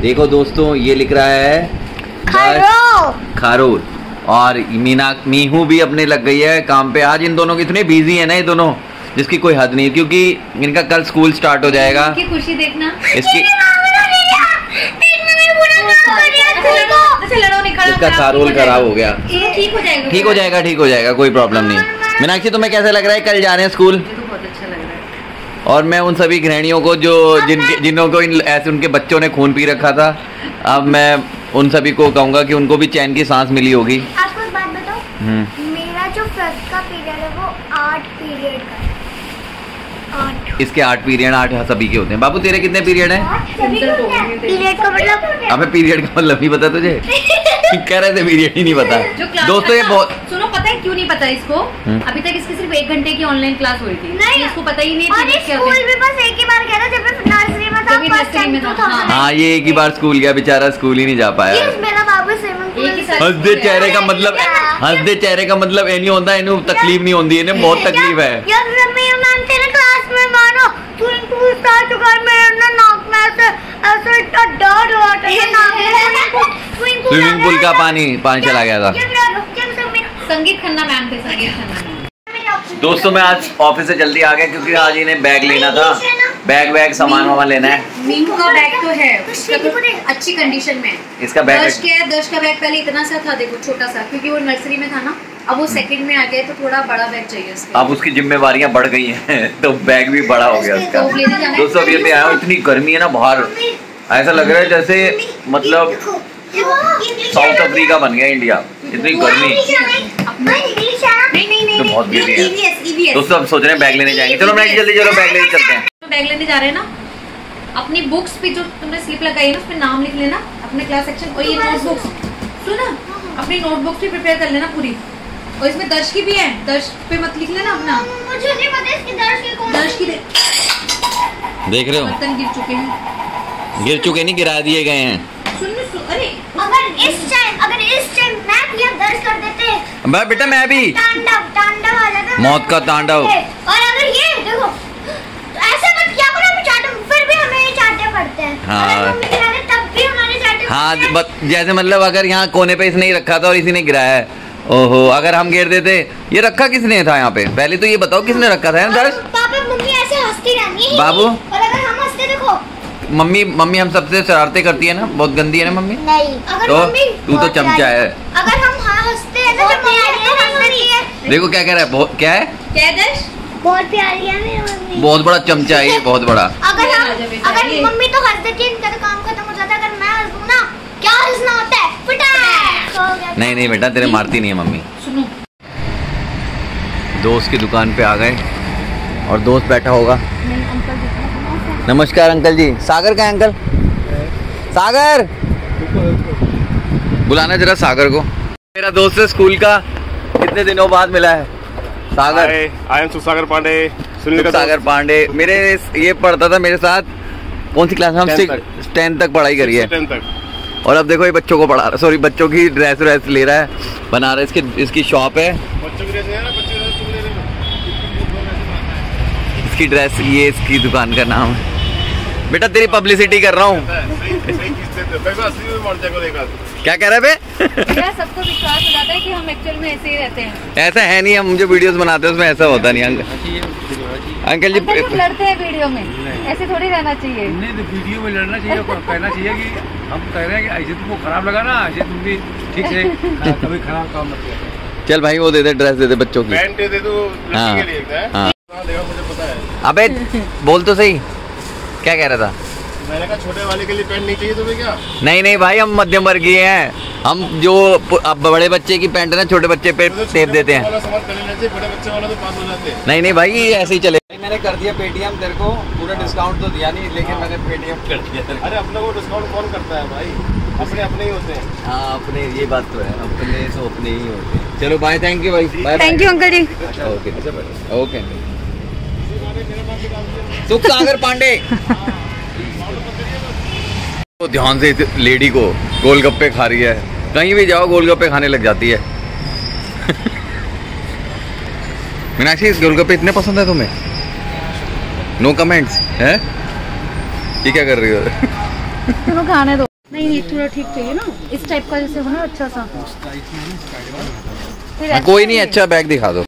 देखो दोस्तों ये लिख रहा है खरो। खारूर। और मीना मीहू भी अपने लग गई है काम पे। आज इन दोनों की इतने बिज़ी है ना ये दोनों जिसकी कोई हद नहीं है क्योंकि इनका कल स्कूल स्टार्ट हो जाएगा। खुशी देखना। इसकी इसका खारोल खराब हो गया। ये ठीक हो जाएगा। ठीक हो जाएगा ठीक हो जाएगा कोई प्रॉब्लम नहीं। मीनाक्षी तुम्हें कैसा लग रहा है? कल जा रहे हैं स्कूल मुझे तो बहुत अच्छा लग रहा है और मैं उन सभी गृहणियों को जो जिनके जिन्हों को इन ऐसे उनके बच्चों ने खून पी रखा था अब मैं उन सभी को कहूँगा कि उनको भी चैन की सांस मिली होगी। आपको एक बात बताओ हम्म। मेरा जो फ़र्स्ट का पीरियड है वो आठ पीरियड का आठ। इसके आठ पीरियड आठ सभी के होते हैं। बाबू तेरे कितने पीरियड हैं? है। पीरियड का मतलब अबे पीरियड का मतलब नहीं पता तुझे। कह रहे थे ही नहीं पता। दोस्तों ये बहुत सुनो पता है क्यों नहीं पता इसको? हम्म। अभी तक इसकी सिर्फ़ एक घंटे की ऑनलाइन क्लास हुई थी। नहीं। इसको पता ही नहीं थी क्या स्कूल भी बस एक ही बार गया था जब मैं नर्सरी में था फ़र्स्ट नर्सरी में था, ये एक ही बार स्कूल गया बेचारा स्कूल ही नहीं जा पाया। प्लीज़ मेरा बाबू स्विमिंग पूल साथ- हंसदे चेहरे का मतलब हंसदे चेहरे का मतलब ये नहीं होता इन्हें तकलीफ़ नहीं होती इन्हें बहुत तकलीफ़ है। मानो स्विमिंग पूल का पानी पानी चला गया था। संगीत खन्ना मैम थे संगीत खन्ना दोस्तों मैं आज ऑफ़िस से जल्दी आ गया क्योंकि आज इन्हें बैग लेना था। बैग वैग सामान वामान लेना है। मीमू का बैग तो है उसका तो अच्छी कंडीशन में। है इसका बैग दर्श के है दर्श का बैग पहले इतना सा था देखो छोटा सा क्योंकि वो नर्सरी में था ना। अब वो सेकंड में आ गया तो थोड़ा बड़ा बैग चाहिए उसके अब उसकी जिम्मेवारियाँ बढ़ गई हैं तो बैग भी बड़ा हो गया उसका। दोस्तों अभी अभी आया हूँ इतनी गर्मी है ना बाहर। ऐसा लग रहा है जैसे मतलब साउथ अफ्रीका बन गया इंडिया। इतनी गर्मी। नहीं नहीं नहीं तो बहुत busy है। दोस्तों अब सोच रहे हैं बैग लेने जाएँगे। चलो मैं जल्दी चलो बैग लेने चलते हैं। तो बैग लेने जा रहे हैं ना? अपनी बुक्स पे जो तुमने स्लिप लगाई है ना उसमें नाम लिख लेना अपने क्लास सेक्शन और ये नोटबुक्स सुना अपनी नोटबुक्स भी प्रिपेयर कर लेना पूरी। और इसमें दर्श की भी है। दर्श पे मत लिख लेना अपना। मुझे नहीं पता इसकी दर्श की कौन दर्श की दे- देख रहे हो? बर्तन गिर चुके हैं। गिर चुके नहीं गिरा दिए गए हैं। सुन सुन अरे अगर इस टाइम अगर इस टाइम मैं दर्ज कर देते मैं बेटा मैं भी। तांडव तांडव वाला था मौत का तांडव। और अगर ये देखो तो ऐसे मत क्या करो हम चाटे फिर भी हमें ये चाटे पड़ते हैं। हाँ। तब भी हमारे चाटे हाँ बत, जैसे मतलब अगर यहाँ कोने पे इसने ही रखा था और इसी ने गिराया है। ओहो अगर हम गिर देते ये रखा किसने था यहाँ पे? पहले तो ये बताओ किसने रखा था दर्श पापा मम्मी ऐसे हंसती रहनी बाबू? और अगर मम्मी मम्मी हम सबसे शरारते करती है ना? बहुत गंदी है ना मम्मी? नहीं। तो तू तो चमचा है। अगर हम हाँ हँसते हैं ना है देखो क्या कह रहा है बहुत क्या है? क्या दर्श बहुत प्यारी है मेरी मम्मी। बहुत बड़ा चमचा है ये बहुत बड़ा। अगर हम अगर मम्मी तो हंस देती है इनका तो काम खत्म हो जाता है। अगर मैं हंस दूँ ना क्या हंसना होता है? गया। नहीं नहीं बेटा तेरे मारती नहीं है मम्मी। सुनो। दोस्त की दुकान पे आ गए और दोस्त बैठा होगा। नमस्कार अंकल जी। सागर का अंकल? सागर! बुलाना जरा सागर को। मेरा दोस्त है स्कूल का। कितने दिनों बाद मिला है? सागर। I am सुसागर Pandey. सुनील सागर पांडे। मेरे ये पढ़ता था मेरे साथ। कौन सी क्लास में? हम टेंथ तक पढ़ाई करी है। तक। और अब देखो ये बच्चों को पढ़ा रहा सॉरी बच्चों की ड्रेस व्रेस ले रहा है। बना रहा है इसकी इसकी शॉप है। बच्चों के ले इसकी ड्रेस ये इसकी दुकान का नाम है। बेटा तेरी पब्लिसिटी कर रहा हूँ। सही सही चीज़ देते भाई मैं असली में मॉडल को देखा क्या कह रहे सबको विश्वास हो जाता है कि हम एक्चुअल में ऐसे ही रहते हैं। ऐसा है नहीं हम जो वीडियोस बनाते हैं उसमें ऐसा होता नहीं। अंकल अंकल जी लड़ते हैं वीडियो में। ऐसे थोड़ी रहना चाहिए। नहीं तो वीडियो में लड़ना चाहिए और कहना चाहिए कि हम कह रहे हैं कि ऐसे तुमको खराब लगा ना ऐसे तुम भी ठीक से कभी खराब काम मत करो। चल भाई वो दे दे ड्रेस दे दे बच्चों की। पैंट दे दो हाँ, लड़की के लिए है। हाँ। हाँ देखो मुझे पता है। अबे बोल तो सही। क्या कह रहा था? मैंने कहा छोटे वाले के लिए पैंट नहीं चाहिए तुम्हें क्या? नहीं नहीं भाई हम मध्यम वर्गीय हैं हम जो अब बड़े बच्चे की पैंट है ना छोटे बच्चे पे तो टेप देते हैं। वाला सामान कर लेना चाहिए बड़े बच्चे वाला तो हो जाते हैं। नहीं नहीं भाई ऐसे ही चले। मैंने कर दिया पेटीएम तेरे को पूरा डिस्काउंट तो दिया नहीं लेकिन मैंने पेटीएम कर दिया तेरे अरे अपने को डिस्काउंट कौन करता है भाई? अपने अपने ही होते हैं। हाँ अपने ये बात तो है अपने तो अपने ही होते हैं। चलो बाय थैंक यू भाई bye thank you uncle ji. Okay okay Sukh Sagar Pandey. तो ध्यान से इस लेडी को गोलगप्पे खा रही है। कहीं भी जाओ गोलगप्पे खाने लग जाती है। मीनाक्षी इस गोलगप्पे इतने पसंद है तुम्हें? नो कमेंट्स है? ये क्या कर रही हो? तुम खाने दो। नहीं ये थोड़ा ठीक चाहिए ना। इस टाइप का जैसे हो ना अच्छा सा। हाँ, कोई नहीं अच्छा बैग दिखा दो।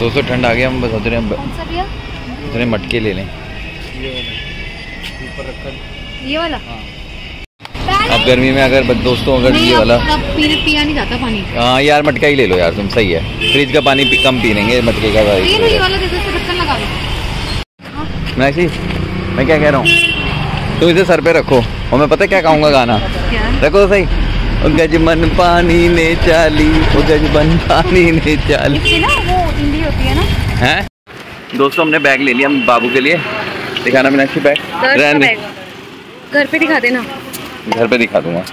दोस्तों ठंड आ गया हम बस सोच रहे हैं इतने मटके ले लें। ये वाला अब गर्मी में अगर दोस्तों अगर ये वाला पीने पिया नहीं जाता पानी। हाँ यार मटका ही ले लो यार तुम सही है। फ्रिज का पानी पी- कम पी लेंगे मटके का तो दो मीनाक्षी मैं क्या कह रहा हूँ? तुम इसे सर पे रखो और मैं पता क्या गाऊँगा गाना? क्या? रखो तो सही। गजबन पानी ने चाली गजबन पानी ने चाली। ना वो हिंदी होती है ना? हैं? दोस्तों हमने बैग ले लिया हम बाबू के लिए। दिखाना मीनाक्षी बैग रहने। बैग घर पे दिखा देना। घर पे दिखा दूँगा।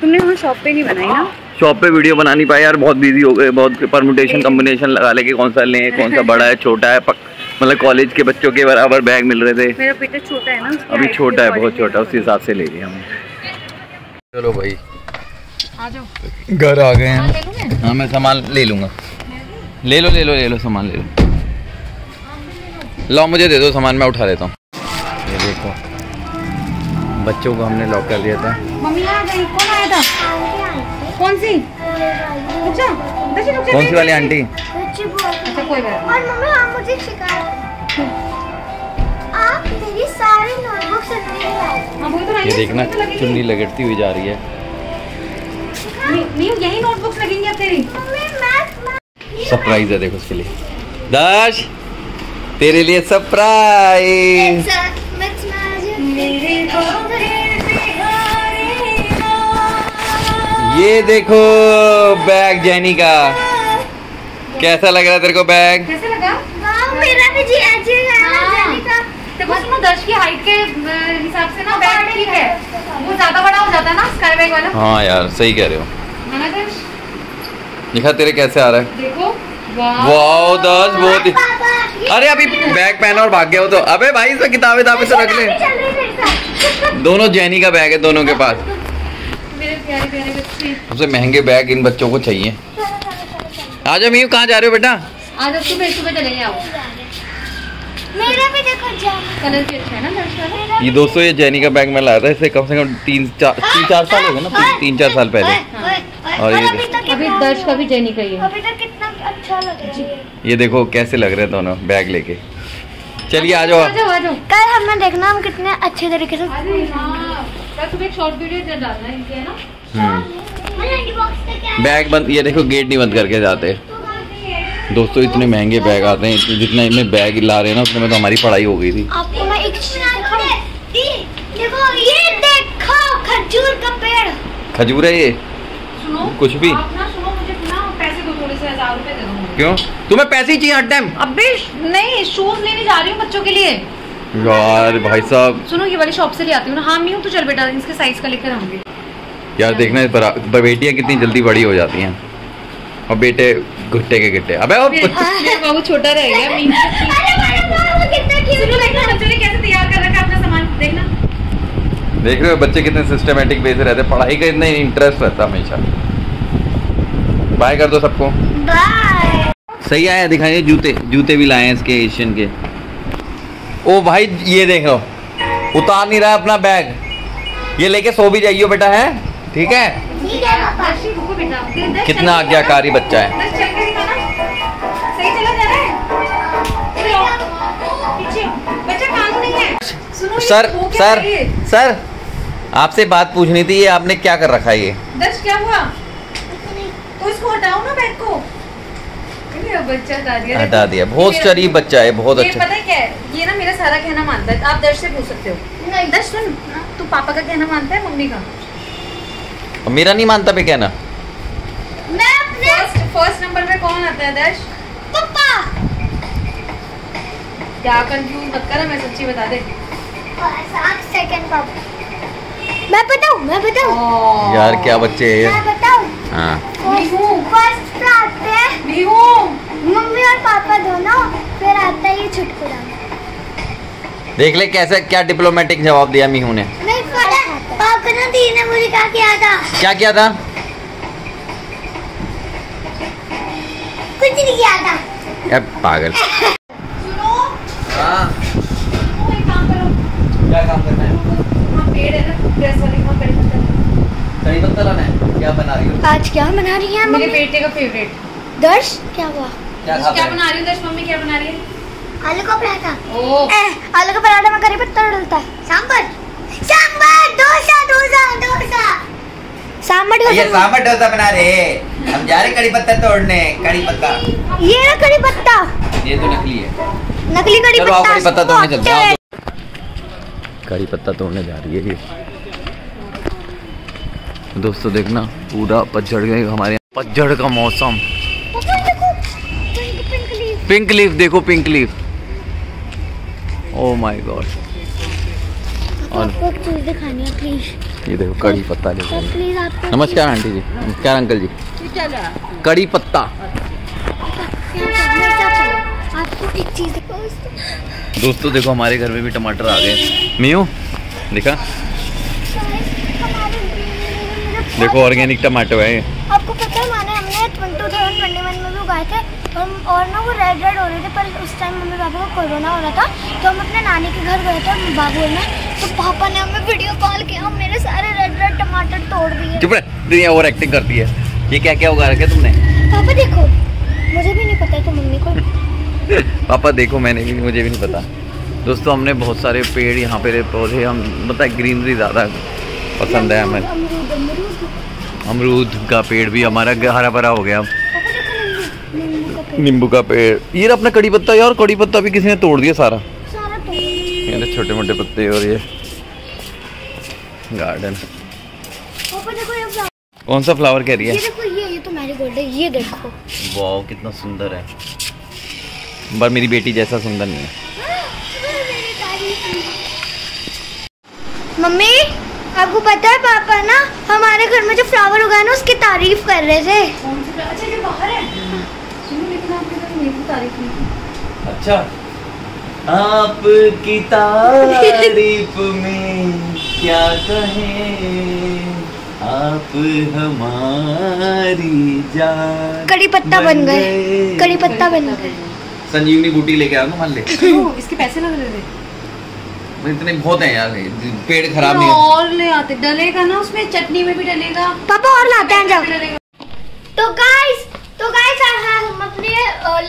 तुमने वहाँ शॉप पे नहीं बनाई ना? शॉप पे वीडियो बना नहीं पाए यार बहुत बिज़ी हो गए बहुत परमुटेशन कम्बिनेशन लगा लेके कौन सा लें कौन सा बड़ा है छोटा है पक- मतलब कॉलेज के बच्चों के बराबर बैग मिल रहे थे। मेरा बेटा छोटा है ना अभी छोटा है बहुत छोटा उसी हिसाब से ले लिया हमने। चलो भाई। आ जाओ। घर आ गए हाँ, हैं हाँ मैं सामान ले लूँगा। ले लो ले लो ले लो सामान ले लो। लो मुझे दे दो सामान मैं उठा लेता हूँ। ये देखो बच्चों को हमने लॉक कर दिया था। मम्मी आ गई कौन आया था? कौन सी? जा कौन सी वाली आंटी? अच्छा कोई बात और मम्मी आप मुझे शिकायत आप मेरी सारी नोटबुक से हाँ तो ये देखना तो। चुन्नी लगड़ती हुई जा रही है। नहीं यही नोटबुक्स लगेंगी तेरी। सरप्राइज़ है देखो उसके लिए। दश तेरे लिए सरप्राइज़ ये देखो बैग जैनी का। कैसा लग रहा है तेरे को बैग? कैसे लगा? मेरा भी जी अच्छी है। हाँ। देखो सुनो दर्श की हाइट के हिसाब से ना बैग ठीक है। वो ज़्यादा बड़ा हो जाता है ना स्काई बैग वाला। हाँ यार सही कह रहे हो। है ना दर्श दिखा तेरे कैसे आ रहा है? देखो वाओ दस बहुत ही अरे अभी बैग पहना और भाग गया हो तो। अबे भाई इसमें किताबें किताबें से रख ले। दोनों जैनी का बैग है दोनों के पास। मेरे प्यारे प्यारे बच्चे। सबसे महँगे बैग इन बच्चों को चाहिए। आ जाओ मीयू कहाँ जा रहे हो बेटा? आज सुबह सुबह चले जाओ। मेरा भी देखो कलर भी अच्छा है ना ये दोस्तों ये जैनी का बैग मैं लाया था इसे कम से कम तीन चार तीन चार साल हो गए ना तीन, तीन चार साल पहले। और ये अभी अभी दर्श का भी जैनी का ही है अभी तक कितना अच्छा लग रहा है ये। देखो कैसे लग रहे हैं दोनों बैग लेके। चलिए आ जाओ। कल हमने देखना हम कितने अच्छे तरीके से अरे हाँ कल सुबह एक शॉर्ट वीडियो डालना है इनके है ना? हम्म। बैग बंद ये देखो गेट नहीं बंद करके जाते। दोस्तों इतने महँगे बैग आते हैं इतने- जितना इनमें बैग ला रहे हैं ना उतने में तो हमारी पढ़ाई हो गई थी। आपको मैं एक देखो ये देखो खजूर का पेड़। खजूर है ये? कुछ भी? आप ना सुनो मुझे ना पैसे दो थोड़े से हज़ार रुपए दे दो मुझे। क्यों? तुम्हें पैसे ही चाहिए हर टाइम अबे नहीं शूज़ लेने जा रही हूँ बच्चों के लिए। यार भाई साहब। सुनो ये वाली शॉप से ले आती हूँ ना। हाँ मैं हूँ तो चल बेटा इसके साइज़ का लेकर आऊँगी। यार देखना बरा- बेटियाँ कितनी जल्दी बड़ी हो जाती हैं। और बेटे घुट्टे के गिट्टे अबे मेरे बाबू छोटा रह गया मीन से वो कितना सुनो देखना बच्चों ने कैसे तैयार कर रखा है अपना सामान? देखना। देख रहे हो बच्चे कितने सिस्टमेटिक वे से रहते हैं। पढ़ाई का इतना इंटरेस्ट रहता हमेशा। बाय कर दो सबको। बाय। सही आया दिखाइए जूते। जूते भी लाए हैं इसके एशियन के। ओ भाई ये देखो उतार नहीं रहा है अपना बैग। ये लेके सो भी जाइयो बेटा है? ठीक है? कितना आज्ञाकारी बच्चा है। दर्श चल के दिखाना। सही चला जा रहा है? चलो, पीछे बच्चा कानून नहीं है। सुनो ये सर सर? सर आपसे बात पूछनी थी ये आपने क्या कर रखा है ये? क्या हुआ? तो इसको हटाओ ना बैग को। बच्चा हटा दिया। दिया। बहुत शरीफ बच्चा है बहुत ये अच्छा। पता है क्या है? ये ना मेरा सारा कहना मानता है। आप दर्श से पूछ सकते हो। नहीं। दर्श सुन। तू पापा का कहना मानता है मम्मी का? मेरा नहीं मानता पे कहना। मैं अपने फ़र्स्ट फ़र्स्ट नंबर पे कौन आता है दर्श? पापा क्या कंफ्यूज मत कर मैं सच्ची बता दे। सात सेकंड पापा। मैं बताऊँ मैं बताऊँ? यार क्या बच्चे है मैं बताऊँ? हाँ। फ़र्स्ट पे आते मम्मी और पापा दोनों फिर आता ये छुटकुरा देख ले कैसे क्या डिप्लोमेटिक जवाब दिया मीहू ने। पापा ने मुझे क्या किया था? क्या किया था? कुछ नहीं किया था। पागल। सुनो। हाँ। सुनो, एक काम करो। क्या काम करना है? पेड़ है ना क्या बना रही हो? आज क्या बना रही है मेरे बेटे का फेवरेट दर्श क्या हुआ? क्या क्या बना रही हूँ? दर्श मम्मी क्या बना रही है? आलू का पराठा। ओ आलू का पराठा में करी पत्ता डलता। है सांबर सांबर डोसा डोसा। डोसा सांबर ये सांबर डोसा बना रहे। हम जा रहे कड़ी पत्ता तोड़ने कड़ी पत्ता। ये ना करी पत्ता। ये तो नकली है। नकली करी पत्ता। कड़ी पत्ता तोड़ने चलते हैं। कड़ी पत्ता तोड़ने जा रही है ये। दोस्तों देखना पूरा पतझड़ गए हमारे यहाँ। पतझड़ का मौसम। पिंक लीफ देखो pink leaf oh my God और ये देखो कड़ी पत्ता आपको नमस्कार आंटी जी। नमस्कार अंकल जी। कड़ी पत्ता। दोस्तों देखो हमारे घर में भी टमाटर आ गए। मियो देखा? देखो ऑर्गेनिक टमाटो है आपको पता है माने हमने टू थाउज़ेंड ट्वेंटी वन में भी उगाए थे। हम और ना वो रेड रेड हो रहे थे पर उस टाइम मम्मी पापा को कोरोना हो रहा था। तो हम अपने नानी के घर गए थे बाबुल में। तो पापा ने हमें वीडियो कॉल किया मेरे सारे रेड रेड टमाटर तोड़ दिए। चुप रहे दुनिया ओवर एक्टिंग करती है। ये क्या क्या उगा रखे तुमने? पापा देखो मुझे भी नहीं पता है तो मम्मी को। पापा देखो मैंने भी मुझे भी नहीं पता। दोस्तों हमने बहुत सारे पेड़ यहाँ पे पौधे हम है ग्रीनरी ज़्यादा पसंद है हमें अमरूद का पेड़ भी हमारा हरा भरा हो गया। नींबू का पेड़। ये अपना कड़ी पत्ता यार कड़ी पत्ता भी किसी ने तोड़ दिया सारा। ये छोटे मोटे पत्ते और ये गार्डन ये कौन सा फ्लावर कह रही ये है देखो ये ये तो मैरीगोल्ड है ये देखो। वाह कितना सुंदर है। पर मेरी बेटी जैसा सुंदर नहीं है। मम्मी? आपको पता है पापा ना हमारे घर में जो फ्लावर उगा ना उसकी तारीफ़ कर रहे थे। अच्छा ये बाहर है। लेकिन आपके घर मेरी तारीफ़ नहीं अच्छा आपकी तारीफ़ में क्या कहें? आप हमारी जान कड़ी पत्ता बन गए। कड़ी पत्ता बन गए। संजीवनी बूटी लेके आओ ना मान ले। इसके पैसे लग रहे थे इतने बहुत हैं यार पेड़ खराब नहीं और ले आते डलेगा ना उसमें चटनी में भी डलेगा। पापा और लाते हैं जाओ तो गाइस तो गाइस हम अपने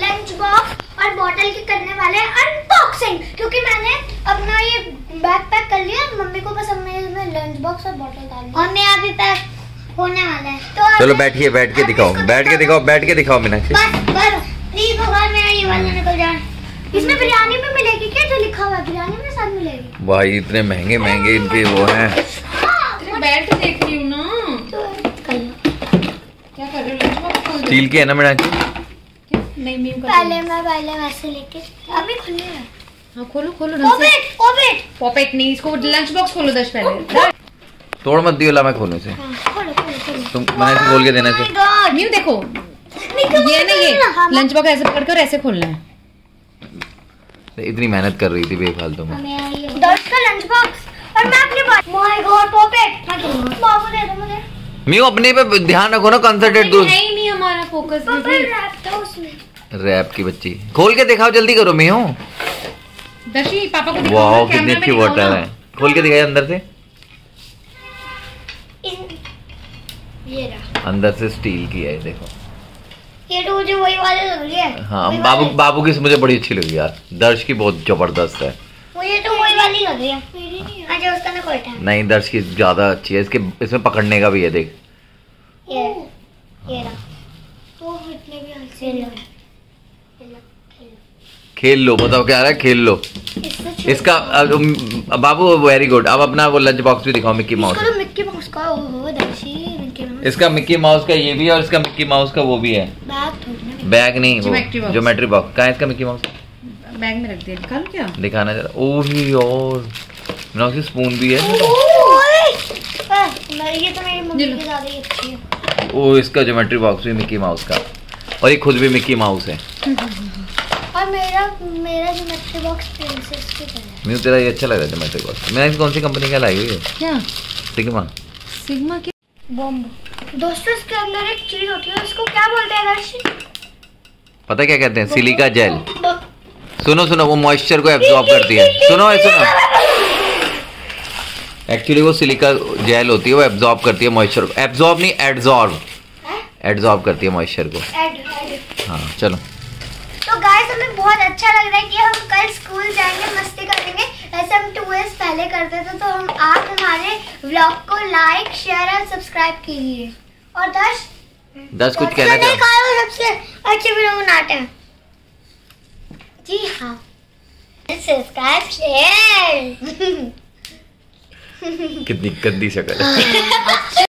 लंच बॉक्स और बॉटल की करने वाले हैं अनबॉक्सिंग क्योंकि मैंने अपना ये बैग पैक कर लिया मम्मी को बस हमने इसमें लंच बॉक्स और बॉटल डाल और मेरा भी पैक होने वाला है। तो चलो बैठिए बैठ के दिखाओ बैठ के दिखाओ बैठ के दिखाओ मीनाक्षी। बस बस। प्लीज़ भगवान मेरा ये वाला निकल जाए। इसमें बिरयानी भी मिलेगी क्या जो लिखा हुआ है? मिलेगी। भाई इतने महँगे महँगे इनके वो हैं। देख रही हूँ ना। तो क्या कर रहे हो? खोल स्टील के है ना क्या? नहीं मीम पहले मैं पहले वैसे लेके अभी खुले हैं। हाँ खोलो खोलो से ओपेट ओपेट पॉपेट नहीं इसको लंच बॉक्स खोलो दस पहले। तोड़ मत दियो ला मैं खोलूं से हाँ, खोलो खोलो खोलो। तुम मैंने ऐसे खोल के देना Oh से न्यू देखो। ये ना ये हाँ, लंच बॉक्स ऐसे पकड़ कर ऐसे खोलना है। इतनी मेहनत कर रही थी बेफालतू में। दर्श का लंच बॉक्स और मैं अपनी बात माय गॉड पॉपेट मैं दूँगा बाबू दे दो मुझे। मियो अपने पे ध्यान रखो ना कंसंट्रेट दो है ही नहीं हमारा फोकस रैप था उसमें। रैप की बच्ची। खोल के दिखाओ जल्दी करो मियो। दर्शी पापा को दिखाओ वाह ना, कितनी अच्छी बॉटल है। खोल के दिखाई अंदर से। ये रहा। अंदर से स्टील की है देखो। ये तो मुझे वही वाले लग रही है। हाँ बाबू बाबू की मुझे बड़ी अच्छी लगी यार। दर्श की बहुत ज़बरदस्त है। मुझे तो वही वाली लग रही है। नहीं अच्छा उसका ना कोई नहीं दर्श की ज़्यादा अच्छी है। इसके इसमें पकड़ने का भी है देख। ये ये वो इतने भी हंसे लग खेल। लो बताओ क्या आ रहा है? खेल लो। इसका बाबू वेरी गुड अब अपना वो लंच बॉक्स भी दिखाओ मिक्की माउस इसको मिक्की माउस का ओहो दर्शी इसका मिक्की माउस का ये भी है और इसका मिक्की माउस का वो भी है। बैग ना नहीं वो. ज्योमेट्री बॉक्स कहाँ इसका मिक्की माउस बैग में रख दिया निकाल क्या? दिखाना जरा। ओही और मीनाक्षी स्पून भी है। मैं- ये तो मेरी मम्मी की ज़्यादा ही अच्छी है। ओ इसका ज्योमेट्री बॉक्स भी मिक्की माउस का। और ये खुद भी मिक्की माउस है। और मेरा मेरा ज्योमेट्री बॉक्स प्रिंसेस की तरह है। मुझे तेरा ये अच्छा लग रहा है ज्योमेट्री बॉक्स मैं कौन सी कंपनी का लाई हुई है? क्या? सिग्मा सिग्मा के? बॉम्ब दोस्तों इसके अंदर एक चीज़ होती है उसको क्या बोलते हैं दर्शी पता क्या कहते हैं? Silica gel. सुनो सुनो वो मॉइस्चर को एब्जॉर्ब करती है। सुनो ये सुनो। एक्चुअली वो सिलिका जेल होती है वो एब्जॉर्ब करती है मॉइस्चर को। एब्जॉर्ब नहीं एड्जॉर्ब एड्जॉर्ब करती है मॉइस्चर को। हाँ चलो। तो गाइस हमें बहुत अच्छा लग रहा है कि हम कल स्कूल जाएँगे मस्ती करेंगे ऐसे हम टू इयर्स पहले करते थे तो हम आप हमारे व्लॉग को लाइक शेयर और सब्सक्राइब कीजिए। और दर्श दस कुछ कहना चाहिए सबसे अच्छे वीडियो बनाते हैं। जी हाँ। सब्सक्राइब शेयर कितनी गंदी शक्ल है।